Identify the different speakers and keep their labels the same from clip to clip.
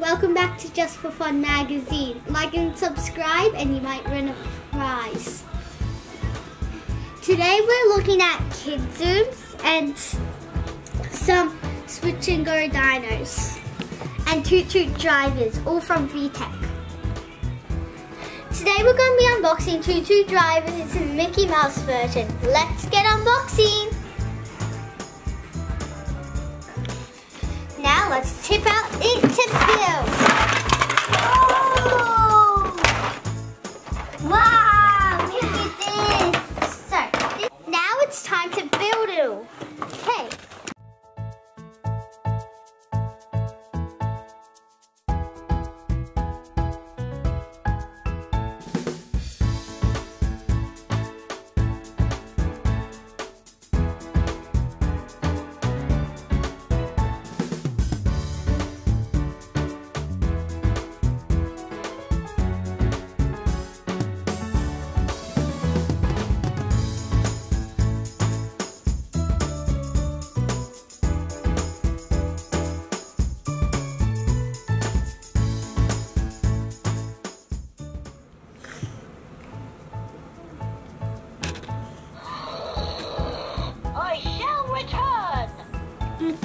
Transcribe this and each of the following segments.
Speaker 1: to Just for Fun magazine. Like and subscribe and you might win a prize. Today we're looking at Kid Zooms and some Switch and Go dinos and Toot Toot drivers, all from VTech. Today we're going to be unboxing Toot Toot drivers. It's a Mickey Mouse version. Let's get unboxing. Let's tip out into build. Oh!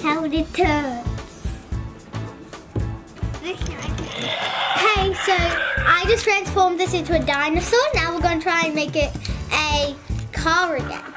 Speaker 1: How it turns. Hey, so I just transformed this into a dinosaur. Now we're going to try and make it a car again.